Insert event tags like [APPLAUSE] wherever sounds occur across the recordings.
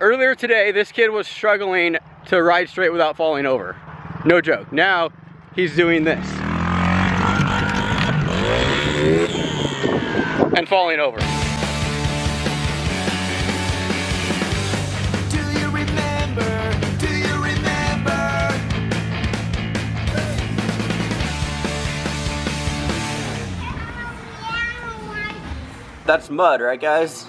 earlier today, this kid was struggling to ride straight without falling over. No joke. Now, he's doing this. And falling over. Do you remember? Do you remember? That's mud, right guys?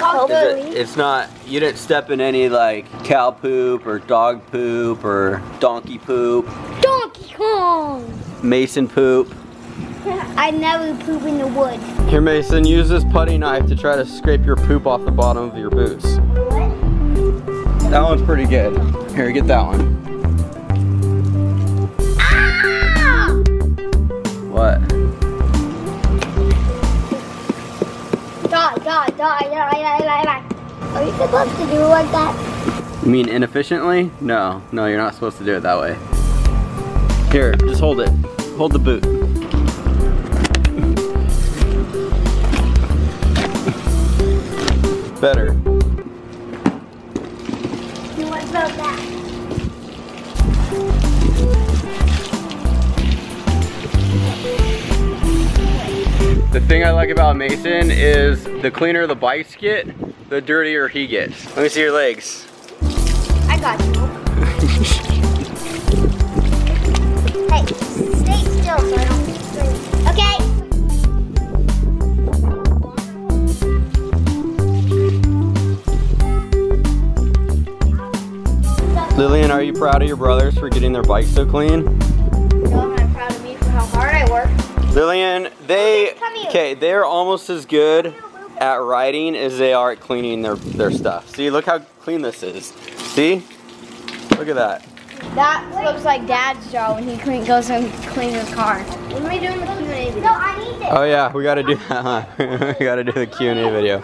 Probably. it's not, you didn't step in any like cow poop or dog poop or donkey poop, Donkey Kong. Mason poop. [LAUGHS] I never poop in the woods. Here Mason, use this putty knife to try to scrape your poop off the bottom of your boots. That one's pretty good. Here, get that one. Ah! What? Die, die, die, die, die. Are you supposed to do it like that? You mean inefficiently? No, no, you're not supposed to do it that way. Here, just hold it. Hold the boot. [LAUGHS] Better. The thing I like about Mason is the cleaner the bikes get, the dirtier he gets. Let me see your legs. I got you. [LAUGHS] hey, stay still so I don't scream. Okay? Lillian, are you proud of your brothers for getting their bikes so clean? No, I'm proud of me for how hard I work. Lillian, they. Okay, they're almost as good at riding as they are at cleaning their their stuff. See, look how clean this is. See? Look at that. That looks like Dad's job when he clean, goes and cleans his car. When are we doing the Q&A video? No, I need this. Oh yeah, we gotta do that, [LAUGHS] huh? we gotta do the Q&A video.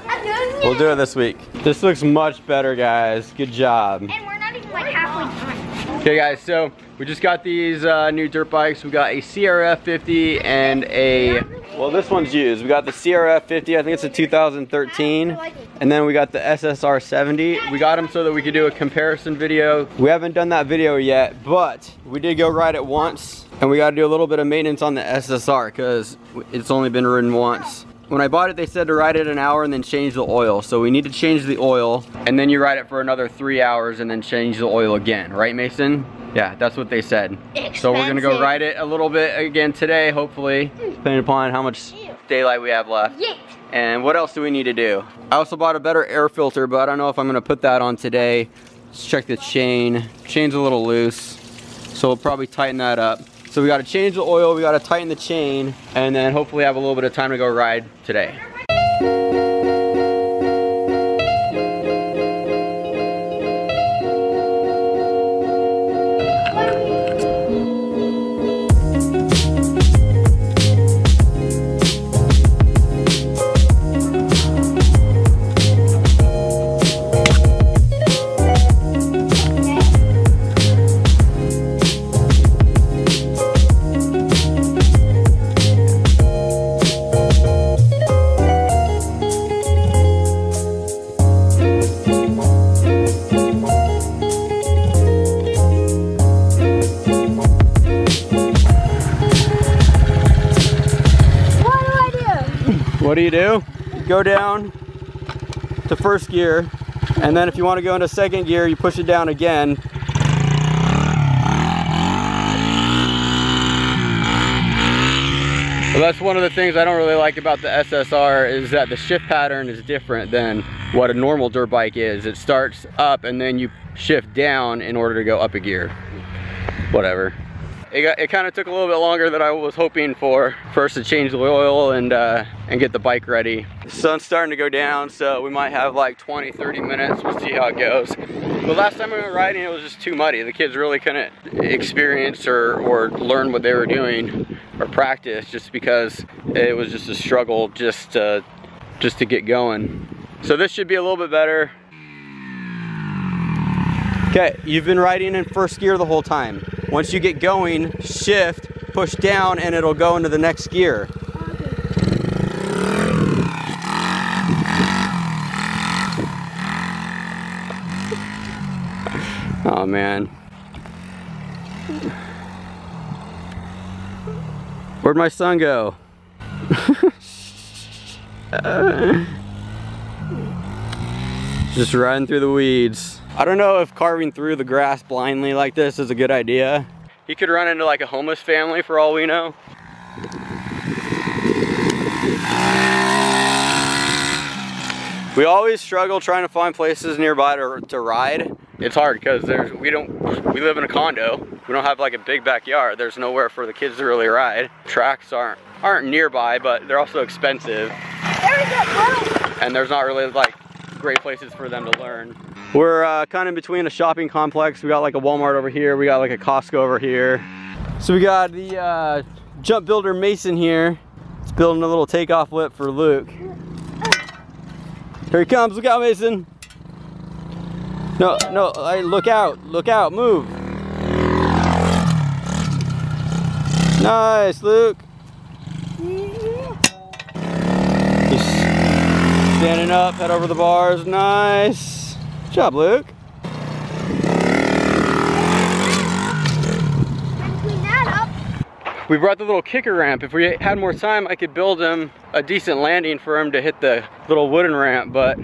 We'll do it this week. This looks much better, guys. Good job. And we're not even like halfway done. Okay guys, so we just got these uh, new dirt bikes. We got a CRF 50 and a, well this one's used. We got the CRF 50, I think it's a 2013. And then we got the SSR 70. We got them so that we could do a comparison video. We haven't done that video yet, but we did go ride it once. And we got to do a little bit of maintenance on the SSR because it's only been ridden once. When I bought it, they said to ride it an hour and then change the oil. So we need to change the oil and then you ride it for another three hours and then change the oil again. Right, Mason? Yeah, that's what they said. So we're gonna go ride it a little bit again today, hopefully, depending upon how much daylight we have left. Yeet. And what else do we need to do? I also bought a better air filter, but I don't know if I'm gonna put that on today. Let's check the chain. Chain's a little loose, so we'll probably tighten that up. So we gotta change the oil, we gotta tighten the chain, and then hopefully have a little bit of time to go ride today. What do you do? You go down to first gear, and then if you want to go into second gear, you push it down again. Well, that's one of the things I don't really like about the SSR is that the shift pattern is different than what a normal dirt bike is. It starts up and then you shift down in order to go up a gear. Whatever. It, got, it kind of took a little bit longer than I was hoping for. First to change the oil and uh, and get the bike ready. The sun's starting to go down, so we might have like 20, 30 minutes. We'll see how it goes. The last time we went riding, it was just too muddy. The kids really couldn't experience or, or learn what they were doing or practice just because it was just a struggle just to, just to get going. So this should be a little bit better. Okay, you've been riding in first gear the whole time. Once you get going, shift, push down, and it'll go into the next gear. [LAUGHS] Oh man. Where'd my son go? [LAUGHS] Just riding through the weeds. I don't know if carving through the grass blindly like this is a good idea. He could run into like a homeless family for all we know. We always struggle trying to find places nearby to, to ride. It's hard because there's we don't we live in a condo. We don't have like a big backyard. There's nowhere for the kids to really ride. Tracks aren't aren't nearby, but they're also expensive. There is a. And there's not really like great places for them to learn. We're uh, kind of in between a shopping complex. We got like a Walmart over here. We got like a Costco over here. So we got the uh, jump builder Mason here. It's building a little takeoff whip for Luke. Here he comes, look out Mason. No, no, hey, look out, look out, move. Nice, Luke. He's standing up, head over the bars, nice. Job, Luke. We brought the little kicker ramp. If we had more time, I could build him a decent landing for him to hit the little wooden ramp, but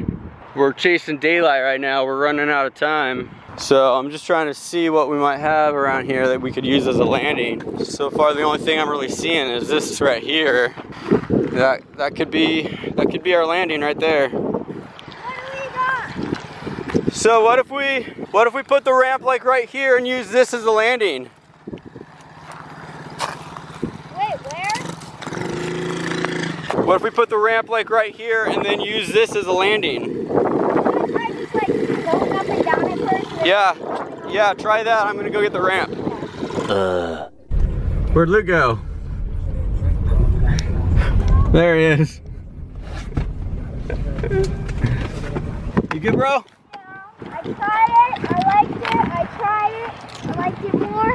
we're chasing daylight right now. We're running out of time. So I'm just trying to see what we might have around here that we could use as a landing. So far, the only thing I'm really seeing is this right here. That that could be that could be our landing right there. What do we got? So what if we what if we put the ramp like right here and use this as a landing? Wait, where? What if we put the ramp like right here and then use this as a landing? Just like going up and down at first? Yeah, yeah, try that. I'm gonna go get the ramp. Uh. Where'd Luke go? There he is. [LAUGHS] you good, bro? I tried it. I liked it. I tried it. I liked it more.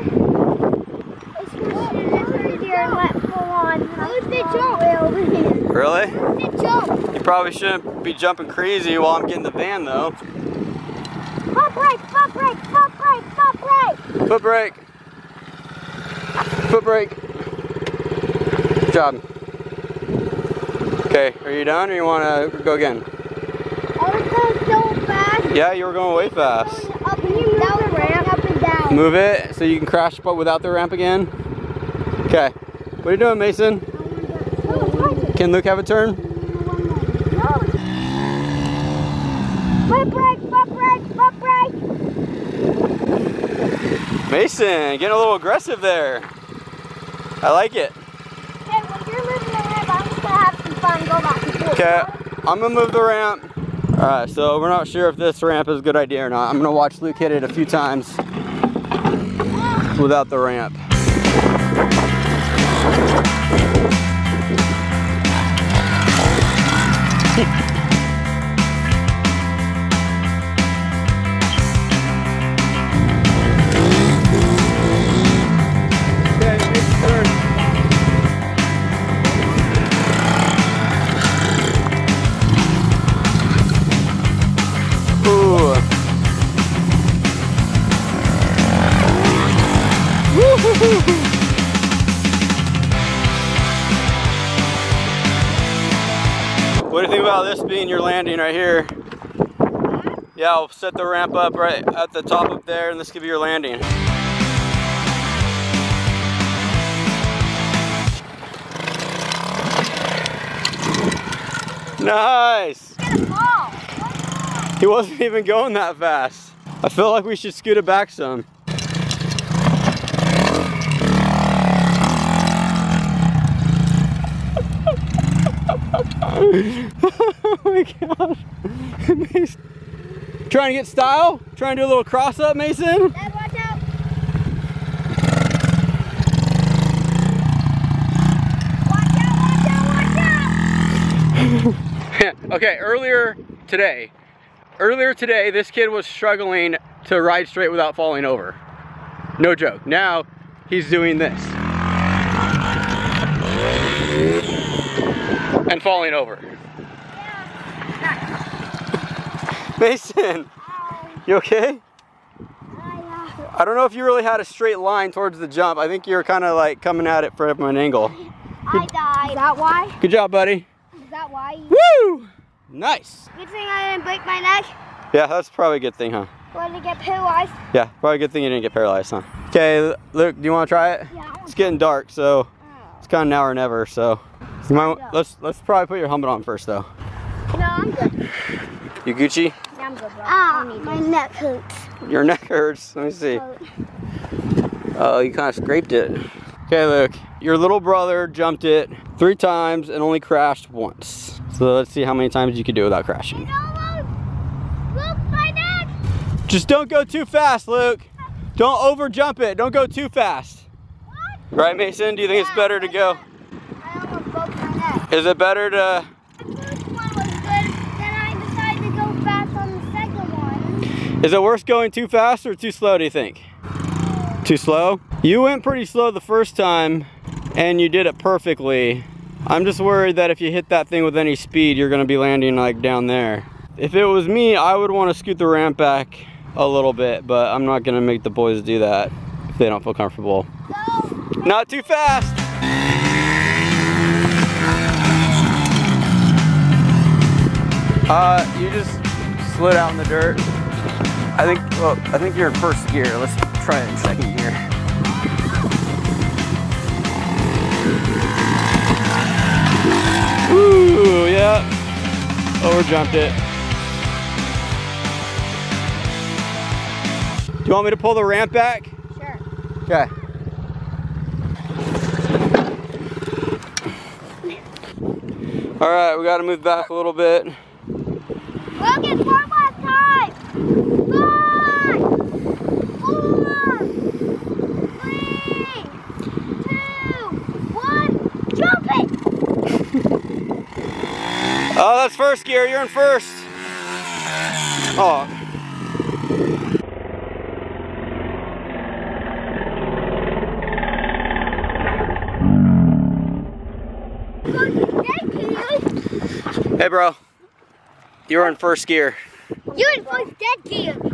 I switched it in third gear and went full on. Who's the jump? Way over here. Really? Who's the jump? You probably shouldn't be jumping crazy while I'm getting the van, though. Pop brake, pop brake, pop brake, pop brake. Foot brake. Foot brake. Good job. Okay, are you done or you want to go again? I was going so fast. Yeah, you were going way fast. Up and down the ramp. Up and down. Move it so you can crash but without the ramp again. Okay. What are you doing, Mason? Oh. Can Luke have a turn? No. Foot brake, foot brake, foot brake. Mason, getting a little aggressive there. I like it. Okay, when you're moving the ramp, I'm just gonna have some fun. Go back and forth. Okay, I'm gonna move the ramp. All right, so we're not sure if this ramp is a good idea or not. I'm gonna watch Luke hit it a few times without the ramp. [LAUGHS] your landing right here? Yeah, I'll set the ramp up right at the top up there and this could be your landing. Nice! He wasn't even going that fast. I feel like we should scoot it back some. [LAUGHS] my gosh. Mason. Trying to get style? Trying to do a little cross up, Mason? Dad, watch out. Watch out, watch out, watch out. [LAUGHS] okay, earlier today, earlier today, this kid was struggling to ride straight without falling over. No joke. Now he's doing this. And falling over. Mason, Ow. you okay? I I don't know if you really had a straight line towards the jump. I think you were kind of like coming at it from an angle. I died. Is that why? Good job, buddy. Is that why? Woo! Nice. Good thing I didn't break my neck. Yeah, that's probably a good thing, huh? Or to get paralyzed. Yeah, probably a good thing you didn't get paralyzed, huh? Okay, Luke, do you want to try it? Yeah. It's getting dark, so oh. it's kind of now or never. So you might, let's let's probably put your helmet on first, though. No, I'm good. You Gucci? Yeah, I'm good, bro. Ah, my neck hurts. Your neck hurts. Let me see. Oh, you kind of scraped it. Okay, Luke. Your little brother jumped it three times and only crashed once. So let's see how many times you can do without crashing. Look, my neck. Just don't go too fast, Luke. Don't over jump it. Don't go too fast. Right, Mason? Do you think it's better to go? I almost broke my neck. Is it better to? The first one was good. Then I decided to go fast on the second one. Is it worse going too fast or too slow? Do you think? Too slow? You went pretty slow the first time, and you did it perfectly. I'm just worried that if you hit that thing with any speed, you're gonna be landing like down there. If it was me, I would want to scoot the ramp back a little bit, but I'm not gonna make the boys do that if they don't feel comfortable. Go. Not too fast. Uh, you just slid out in the dirt. I think, well, I think you're in first gear. Let's try it in second gear. Ooh, yeah. Over jumped it. Do you want me to pull the ramp back? Sure. Okay. All right, we got to move back a little bit. Logan, one more time. Five, four, three, two, one. Jump it. Oh, that's first gear. You're in first. Oh. Hey, bro. You're in first gear. You're in first dead gear.